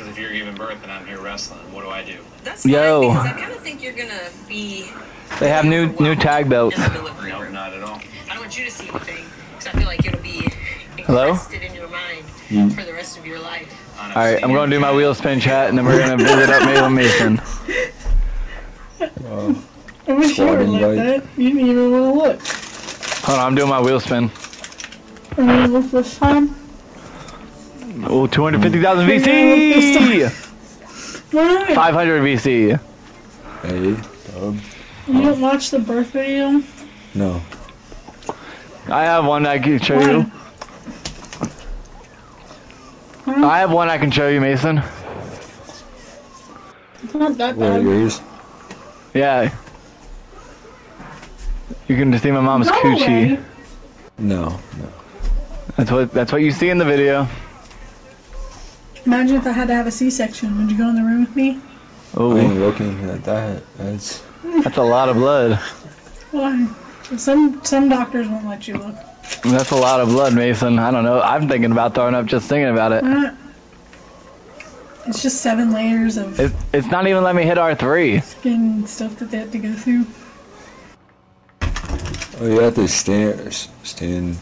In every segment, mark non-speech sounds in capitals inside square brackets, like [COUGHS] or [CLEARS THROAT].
happens if you're giving birth and I'm here wrestling? What do I do? That's Yo. because I kind of think you're gonna be. They have new new tag belts. in the delivery No, room. not at all. I don't want you to see anything because I feel like it'll be Hello? invested in your mind for the rest of your life. Honestly, All right, I'm gonna do my wheel spin chat, and then we're gonna visit up Malin Mason. Uh, I wish you Squad would like invite. that. You didn't even want to look. Hold on, I'm doing my wheel spin. I mean, look this time. Oh, 250,000 VC! Why 500 VC. hey, Dub. You don't watch the birth video? No. I have one I can show you. Huh? I have one I can show you, Mason. It's not that What, bad. yours? Yeah. You can just see my mom's Go coochie. away. No, no. That's what that's what you see in the video. Imagine if I had to have a C-section. Would you go in the room with me? Oh. I ain't Oh, looking at that. That's that's a lot of blood. Why? Some some doctors won't let you look. That's a lot of blood, Mason. I don't know. I'm thinking about throwing up just thinking about it. Why? It's just seven layers of It, it's not even letting me hit R3. skin stuff that they have to go through. oh, you have to stand stand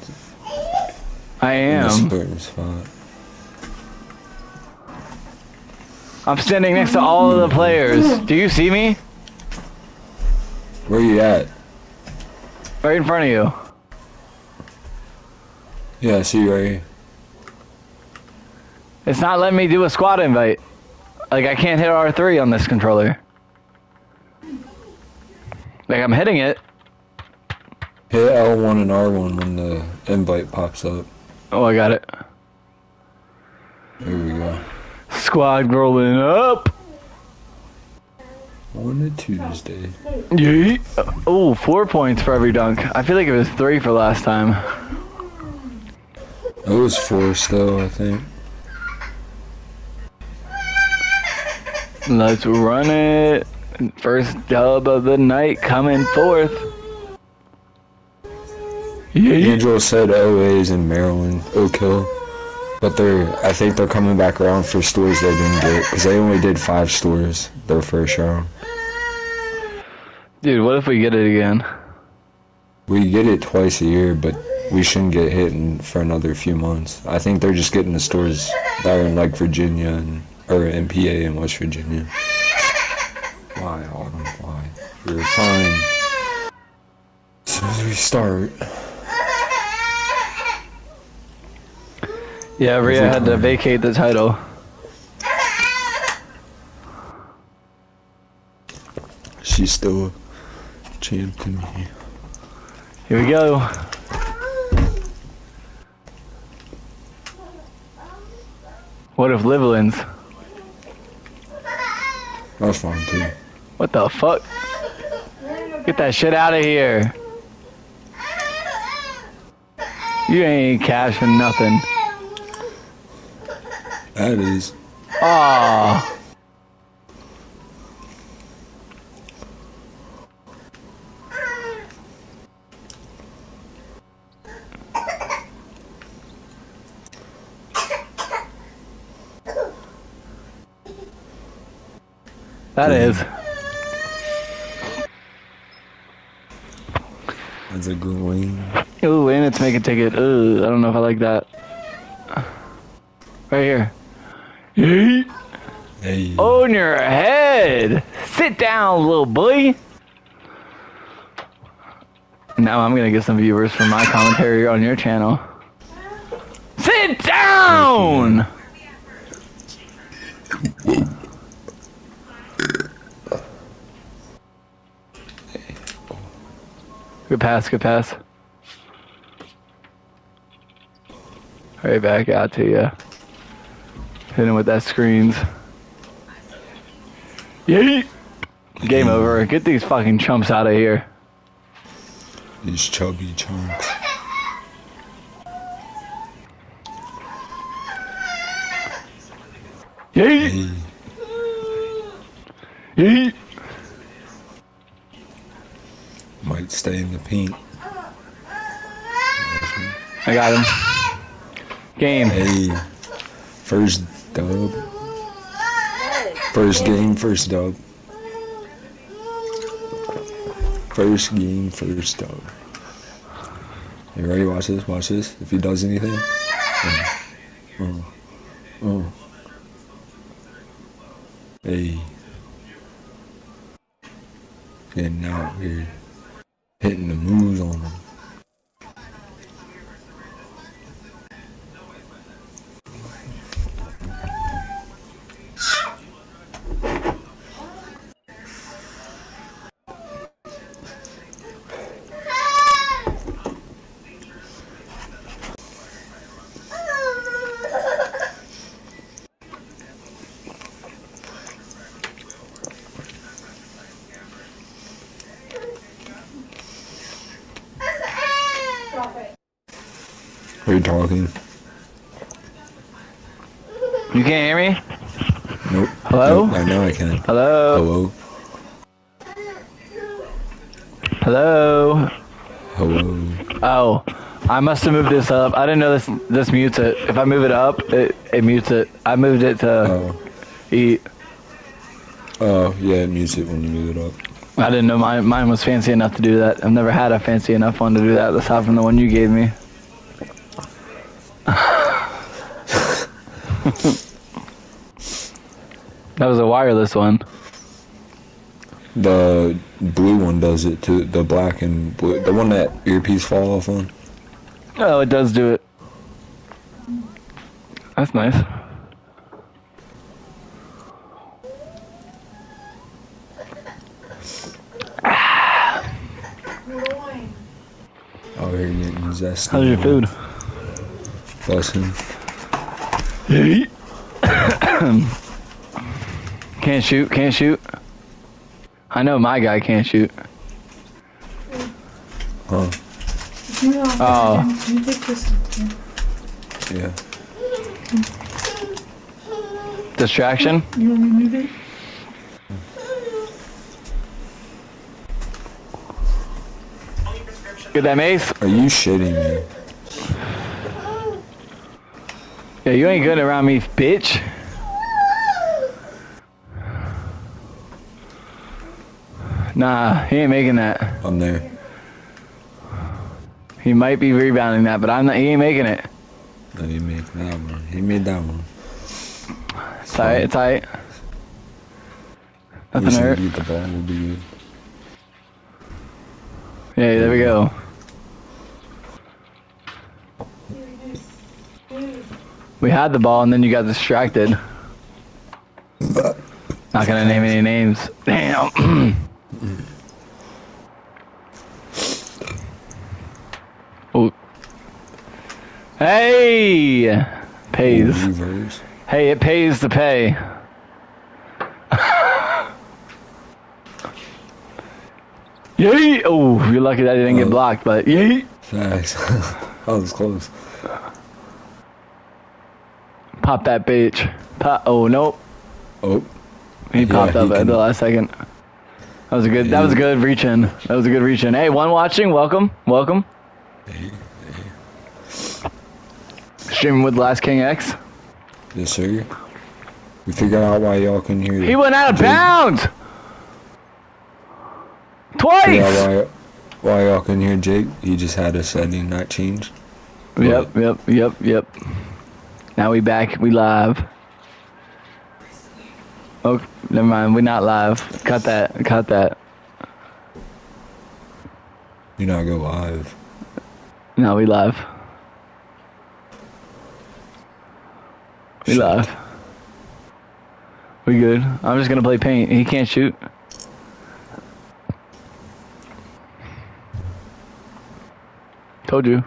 I in a am. certain spot. I'm standing next to all of the players. Do you see me? Where you at? Right in front of you. Yeah, I see you right here. It's not letting me do a squad invite. Like I can't hit R3 on this controller. Like I'm hitting it. Hit L1 and R1 when the invite pops up. Oh, I got it. There we go. Squad rolling up. On a Tuesday. Yeet. Oh, four points for every dunk. I feel like it was three for last time. It was four still, I think. Let's run it. First dub of the night coming forth. Yeah. Angel said OA's in Maryland, Oak Hill. But they're, I think they're coming back around for stores they didn't get. Because they only did five stores their first round. Dude, what if we get it again? We get it twice a year, but we shouldn't get hit in, for another few months. I think they're just getting the stores that are in like Virginia and or MPA in West Virginia. Why, Autumn? Why? You're fine. As soon as we start, Yeah, Rhea had to vacate the title. she's still a champ to. Here we go. What if Liv wins? That's fine too. What the fuck? Get that shit out of here. You ain't cashing nothing. That is. Aw. That is. That's a good win. Ooh, and it's make a ticket. Ooh, I don't know if I like that. Right here. Yeet. Hey. On your head. Sit down, little boy. Now I'm gonna get some viewers for my commentary on your channel. Sit down. Good pass, good pass. Right back out to you. Hit him with that screens. Yeet! Game over. Get these fucking chumps out of here. These chubby chunks. Yeet! Yeet! Might stay in the paint. I got him. Game. Hey. First dub. First game, first dub. First game, first dub. You ready? Watch this, watch this. If he does anything. Oh. Are you talking? You can't hear me? Nope. Hello? Nope, I know I can. Hello? Hello? Hello? Hello? Oh, I must have moved this up. I didn't know this this mutes it. If I move it up, it, it mutes it. I moved it to Oh. eat. Oh, yeah, it mutes it when you move it up. I didn't know mine, mine was fancy enough to do that. I've never had a fancy enough one to do that aside from the one you gave me. that was a wireless one. The blue one does it too. The black and blue. The one that earpiece fall off on. Oh, it does do it. That's nice. Out here getting zesty. How's your food? Bussin'. [COUGHS] [COUGHS] Can't shoot, can't shoot. I know my guy can't shoot. Huh. You know, Oh. You take this. Yeah. Hmm. Distraction? You want me to move it? Get that mace? Are you shitting me? Yeah, you ain't good around me, bitch. Nah, he ain't making that. I'm there. He might be rebounding that, but I'm not. He ain't making it. No, he made that one. He made that one. Tight, tight. We Nothing hurt. get the ball. We'll be good. Yeah, there we go. We had the ball and then you got distracted. Not gonna name any names. Damn. [CLEARS THROAT] oh. Hey! Pays. Reverse. Hey, it pays to pay. [LAUGHS] Yay! Oh, you're lucky that didn't get Oh. blocked, but yay! Facts. that was close. Pop that bitch. Pop. Oh nope. Oh, He Yeah, popped he up at can- the last second. That was a good. That was a good reach in. That was a good reach in. Hey, one watching. Welcome. Welcome. hey, hey. Streaming with Last King X. yes sir. We figured out why y'all couldn't hear. He went out of bounds. Twice. out why, why y'all couldn't hear Jake. He just had a setting not changed. Yep. Yep. Yep. Yep. Now we back. We live. Oh, never mind. We're not live. Cut that. Cut that. You not go live. No, we live. We Shit. live. We good. I'm just gonna play paint. He can't shoot. Told you.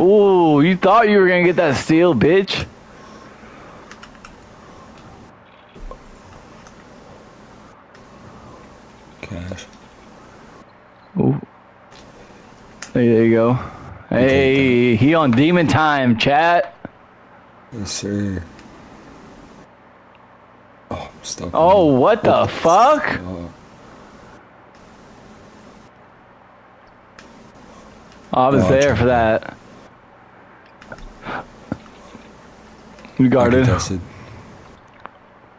Ooh, you thought you were gonna get that steal, bitch. Cash. Ooh. Hey, there you go. Hey, he on demon time, chat. Yes sir. Oh, I'm stuck. Oh, what the fuck? Oh, Oh, I was Oh, there for that. You guarded.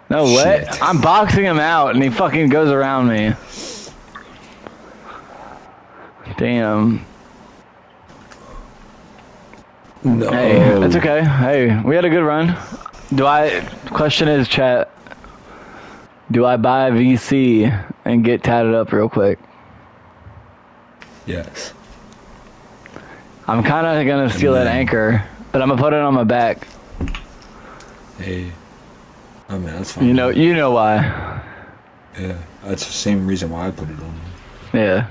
No way. I'm boxing him out and he fucking goes around me. Damn. No. Hey, that's okay. Hey, we had a good run. Do I? Question is, chat. Do I buy a VC and get tatted up real quick? Yes. I'm kind of gonna steal that anchor, but I'm gonna put it on my back. Hey. I mean, that's fine. You know, you know why? Yeah. That's the same reason why I put it on. Yeah.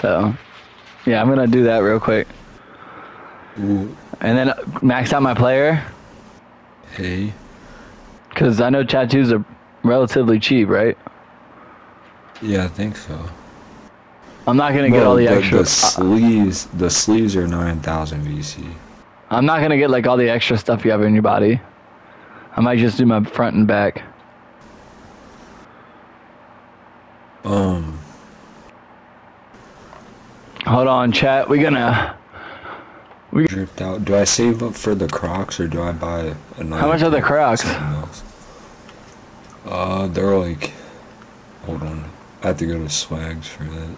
So, yeah, I'm gonna do that real quick, Ooh. And then max out my player Hey. because I know tattoos are relatively cheap, right? Yeah, I think so. I'm not gonna get all the the, extra. the sleeves, the sleeves are 9,000 VC. I'm not gonna get like all the extra stuff you have in your body. I might just do my front and back. Um, Hold on, chat. We're gonna. Dripped out. Do I save up for the Crocs or do I buy another? How much are the Crocs? Uh, they're like. Hold on. I have to go to Swags for that.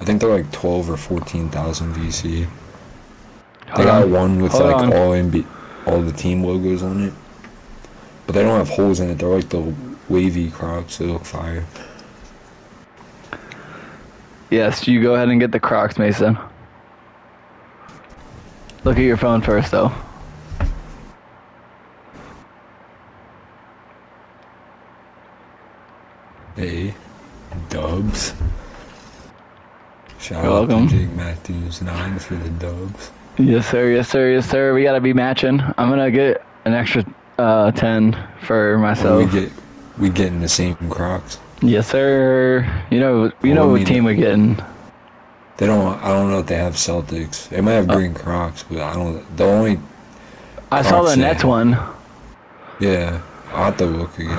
I think they're like 12 or 14,000 VC. They got on. one with Hold like on. all MB, all the team logos on it. But they don't have holes in it. They're like the wavy Crocs. They look fire. Yes, you go ahead and get the Crocs, Mason. Look at your phone first, though. Hey, Dubs. Shout You're out welcome. to Jake Matthews nine for the Dubs. Yes, sir. Yes, sir. Yes, sir. We gotta be matching. I'm gonna get an extra uh, ten for So myself. we get we getting the same Crocs. yes, sir. You know, you Well, know what mean- team we're getting. They don't. I don't know if they have Celtics. They might have Uh. green Crocs, but I don't. The only. I saw the Nets yeah. one. Yeah, I'll have to look again.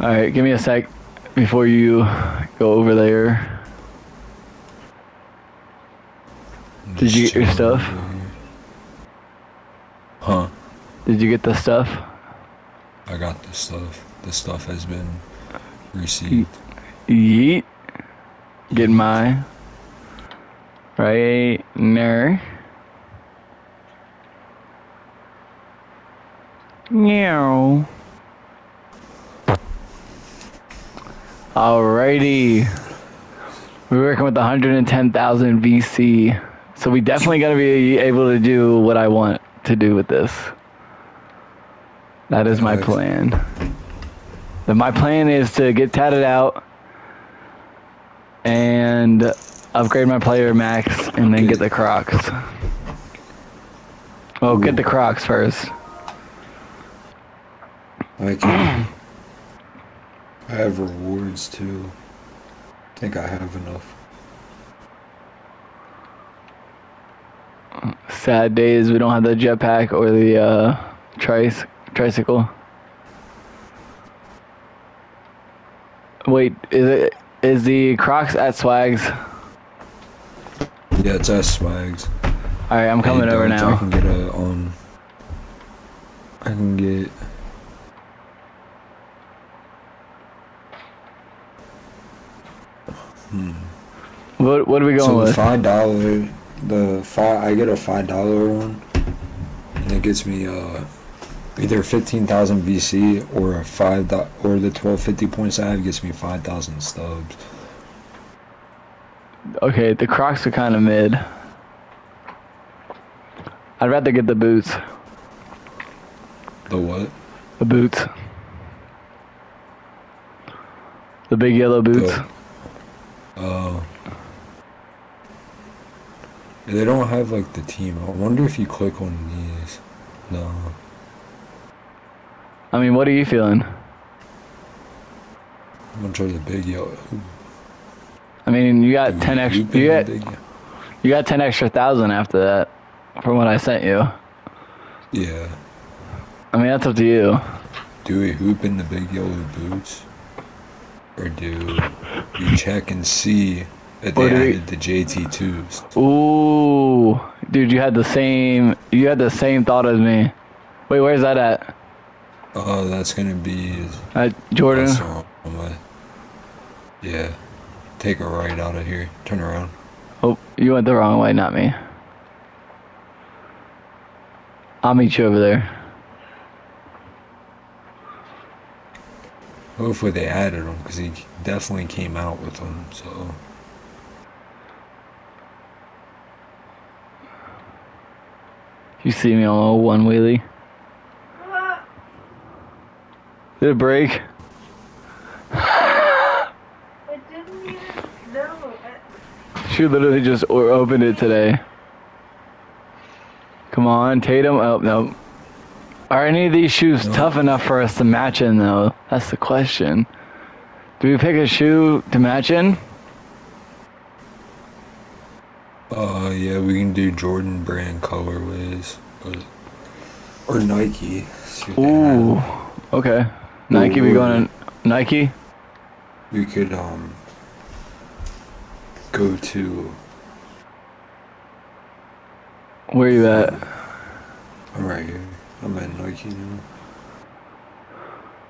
All right, give me a sec before you go over there. Did you get your stuff? Huh? Did you get the stuff? I got the stuff. The stuff has been received. Yeet. Get my right there. Meow. Alrighty. We're working with 110,000 VC. So we definitely got to be able to do what I want to do with this. That is my plan. Then my plan is to get tatted out and upgrade my player max and then get the Crocs. Oh, get the Crocs first. I can. I have rewards too. I think I have enough. Sad days we don't have the jetpack or the uh, trice tricycle. Wait, is it is the Crocs at Swags? Yeah, it's S swags. All right, I'm coming over now. I can get a um. I can get. Hmm. What what are we going so the with? five dollar, the five, I get a five dollar one, and it gets me uh either fifteen thousand VC or a five or the twelve fifty points I have gets me five thousand stubs. Okay, the Crocs are kind of mid. I'd rather get the boots. The what? The boots. The big yellow boots. Oh. Uh, they don't have like the team. I wonder if you click on these. No. I mean, what are you feeling? I'm gonna try the big yellow. I mean, you got ten extra. You got you got ten extra thousand after that, from what I sent you. Yeah. I mean, that's up to you. Do we hoop in the big yellow boots? Or do you check and see that they do we- the JT2s? Ooh, dude, you had the same. You had the same thought as me. Wait, where's that at? Oh, that's gonna be Uh, Jordan. that's the wrong way. Yeah. Take a right out of here. Turn around. Oh, you went the wrong way, not me. I'll meet you over there. Hopefully they added him because he definitely came out with them. So You see me on a one wheelie. Did it break? It didn't even. No. it- She literally just opened it today. Come on, Tatum. Oh, no. Are any of these shoes No. tough enough for us to match in, though? That's the question. Do we pick a shoe to match in? uh yeah, we can do Jordan brand colorways, but or Nike. see what they Ooh. Okay. Nike, we Ooh. going to Nike? We could um go to Where you at? I'm right here. I'm at Nike now.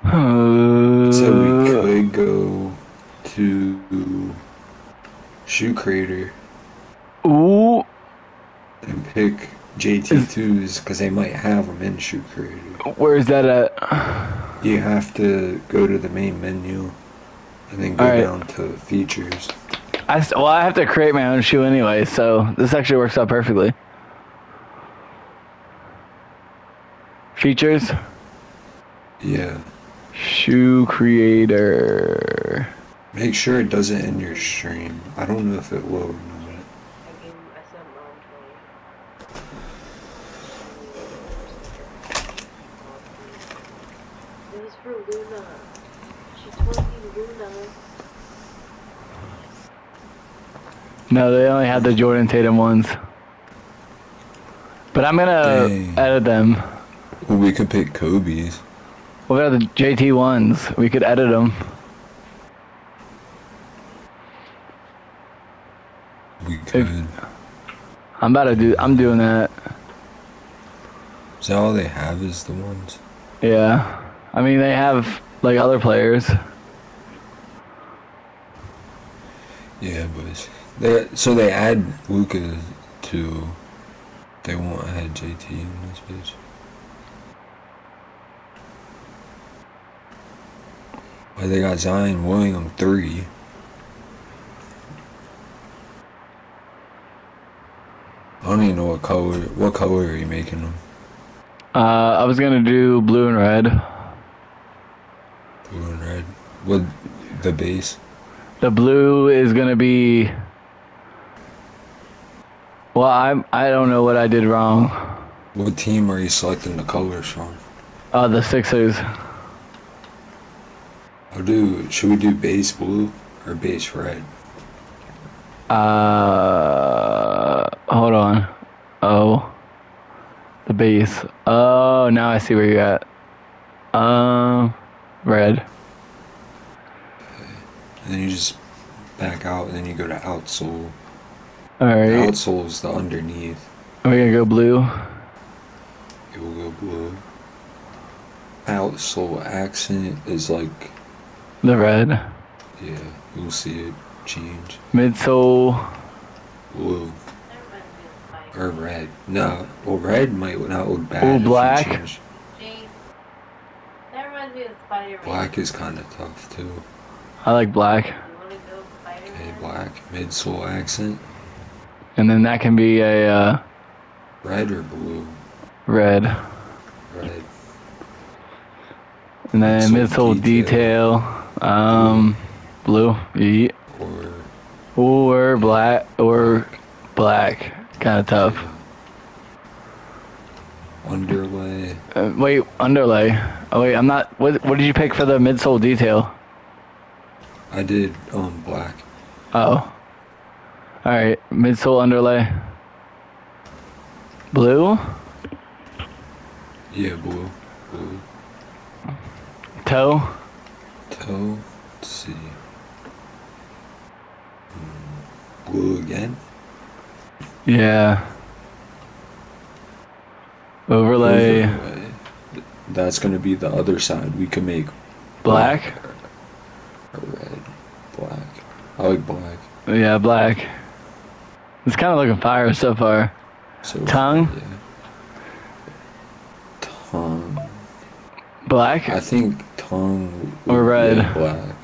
Uh, So we could go to Shoe Creator Ooh. and pick JT2s because they might have them in Shoe Creator. Where's that at? You have to go to the main menu and then go Alright. down to features. I well, I have to create my own shoe anyway, so this actually works out perfectly. Features, Yeah. shoe creator. Make sure it doesn't end your stream. I don't know if it will or not. I gave I sent mom 20. It was for Luna. She told me Luna. No, they only had the Jordan Tatum ones. But I'm gonna Dang. edit them. Well, we could pick Kobe's. What about the JT ones? We could edit them. We could. I'm about to do. I'm doing that. Is that all they have is the ones? Yeah. I mean, they have like other players. Yeah, but they so they add Luka to. They won't add JT in this bitch. But they got Zion Williamson three. I don't even know what color. What color are you making them? Uh, I was gonna do blue and red. Blue and red. What the base? The blue is gonna be. Well, I I don't know what I did wrong. What team are you selecting the colors from? Uh, the Sixers. I'll do. Should we do base blue or base red? Uh, hold on. Oh, the base. Oh, now I see where you're at. Um, red. And then you just back out, and then you go to outsole. All right. Outsole is the underneath. Oh, Are we gonna go blue? It will go blue. Outsole accent is like, The red. yeah, you'll see it change. Midsole. Blue That reminds me of Spike. or red. No, well, red might not look bad. You black. change. That reminds me of Spider-Man. Black is kind of tough too. I like black. You wanna go Spider-Man? Okay, black. Midsole accent. And then that can be a uh, Red or blue? red. Red. And then Midsole midsole detail. Um, blue. Yeet. Or Or black. Or black. Kind of tough. underlay. Uh, wait, underlay. Oh wait, I'm not. What What did you pick for the midsole detail? I did um black. Oh. All right, midsole underlay. Blue. Yeah, blue. Blue. Toe. Toe. Let's see. Hmm, Blue again. Yeah. Overlay. Overlay. that's gonna be the other side. We can make Black? or red, black. I like black. Yeah, black. It's kind of looking fire so far. So Tongue? Yeah. Tongue. Black? I think tongue Or red. black.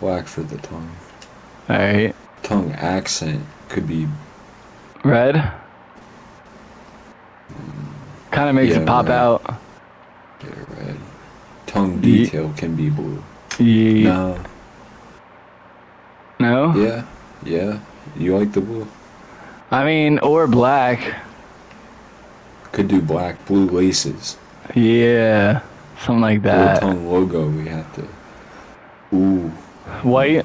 Black for the tongue. Alright. Tongue accent could be Red? Kind of makes Yeah, it pop red. out. yeah, red. Tongue Ye- detail can be blue. Ye- No. no? Yeah. Yeah. You like the blue? I mean, or black. Could do black, blue laces. Yeah. Something like that. tongue logo. We have to. Ooh. White?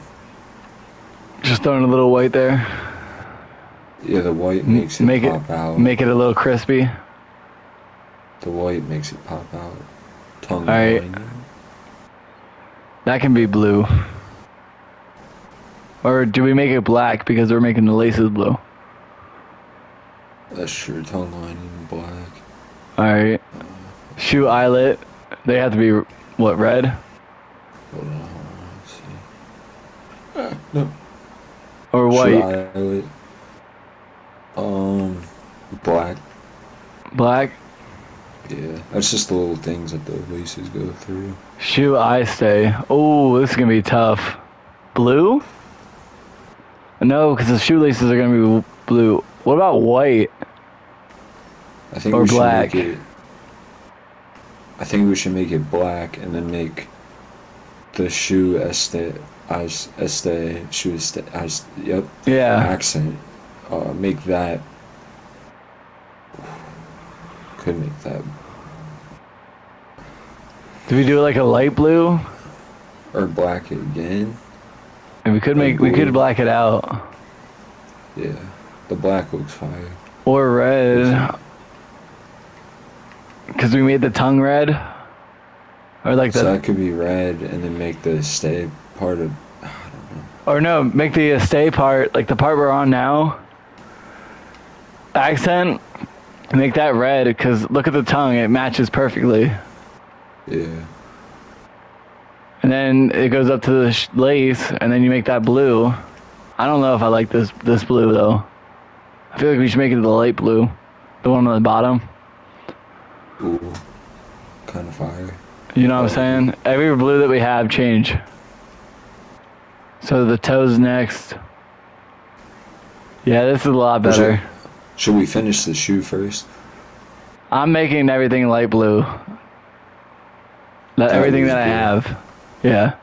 Just throwing a little white there. Yeah, the white makes it make it- pop out. Make it a little crispy. the white makes it pop out. Tongue Alright. That can be blue. Or do we make it black because we're making the laces blue? True. Tongue lining black. Alright. Shoe eyelet. They have to be, what, red? Hold on, hold on. Let's see. Ah, no. Or Shoe white? eyelet. Um, black. Black? Yeah, that's just the little things that the laces go through. Shoe eye stay. Oh, this is gonna be tough. Blue? No, because the shoelaces are gonna be blue. What about white? I think Or we should black. make it. I think we should make it black and then make the shoe este as este shoe este as yep Yeah. accent. Uh, make that. Could make that Do we do like a light blue? or black again. And we could make we could black it out. Yeah, the black looks fire. Or red. Because we made the tongue red. Or like So the that could be red and then make the stay part of. I don't know. or no, make the stay part, like the part we're on now. Accent. Make that red because look at the tongue, it matches perfectly. Yeah. And then it goes up to the sh- lace, and then you make that blue. I don't know if I like this this blue though. I feel like we should make it the light blue, the one on the bottom. Ooh. Kind of fire. You know what I'm saying? Every blue that we have, change. So the toes next. Yeah, this is a lot better. Should we finish the shoe first? I'm making everything light blue. That everything that I blue. have. Yeah.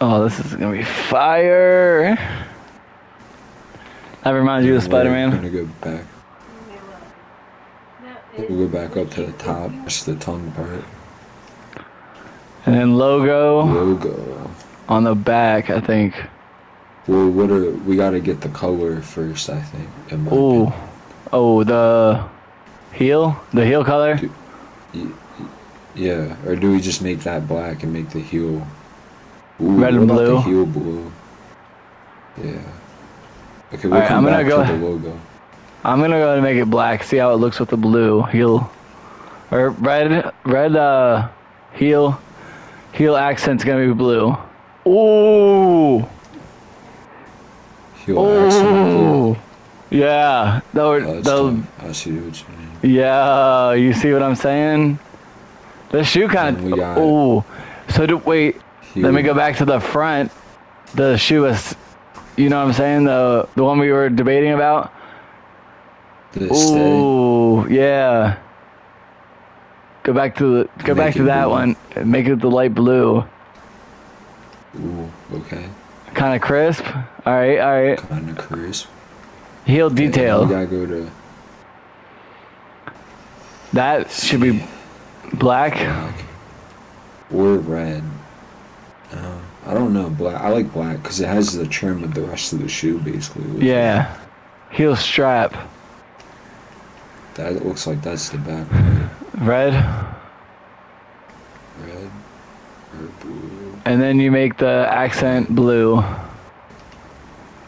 Oh, this is gonna be fire. That reminds you of We're Spider-Man. gonna go back. We'll go back up to the top. Just the tongue part. And then logo Logo. on the back, I think. Well, what are we gotta get the color first? I think. in my Ooh. opinion. Oh, the heel? The heel color? Yeah. Or do we just make that black and make the heel? Ooh, Red and blue? The heel blue. Yeah. Okay, we'll Alright, come I'm gonna back go- to the logo. I'm gonna go ahead and make it black, see how it looks with the blue heel. Or red red uh heel heel accent's gonna be blue. Ooh! Heel accent. Ooh! Yeah. That Oh, that tough. I see what you mean. yeah, you see what I'm saying? The shoe kind of. Oh, So do, wait. Let me go back to the front. The shoe is. You know what I'm saying? The the one we were debating about. Stay. Yeah. Go back to the go Make back to that blue. one. Make it the light blue. Ooh, okay. Kind of crisp. All right, all right. Kind of crisp. Heel detail. Gotta go to That should be black. black or red. Uh, I don't know. Black. I like black because it has the trim of the rest of the shoe, basically. Yeah. Heel strap. That looks like that's the back. Red. Red or blue. And then you make the accent blue.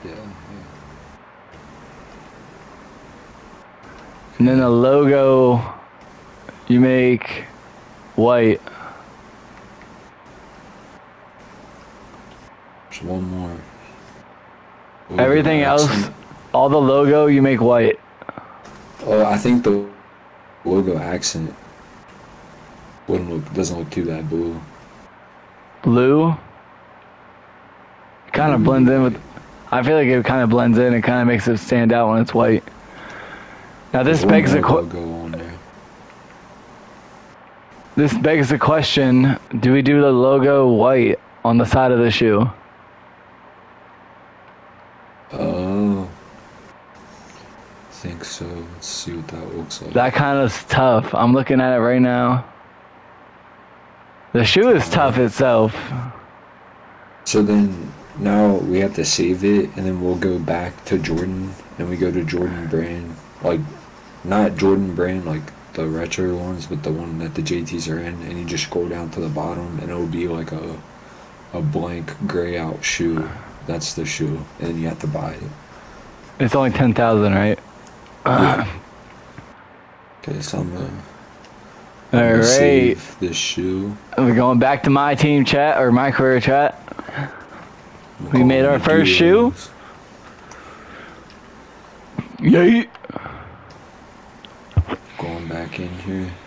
Yeah. And then the logo, you make white. There's one more. Logo Everything else, accent. all the logo, you make white. Oh, I think the logo accent wouldn't look doesn't look too bad blue. Blue. Kind of mm-hmm. blends in with. I feel like it kind of blends in. It kind of makes it stand out when it's white. Now this There's begs the more qu- logo on there. this begs the question: Do we do the logo white on the side of the shoe? Oh. I think so. Let's see what that looks like. That kind of tough. I'm looking at it right now. The shoe is tough itself. So then now we have to save it and then we'll go back to Jordan and we go to Jordan brand. Like not Jordan brand like the retro ones, but the one that the JTs are in and you just scroll down to the bottom and it'll be like a a blank gray out shoe. That's the shoe. And you have to buy it. It's only ten thousand, right? [CLEARS THROAT] Okay, so I'm gonna, I'm All gonna right. this shoe. We're going back to my team chat or my career chat. We'll We made our first shoe? Yay! Going back in here.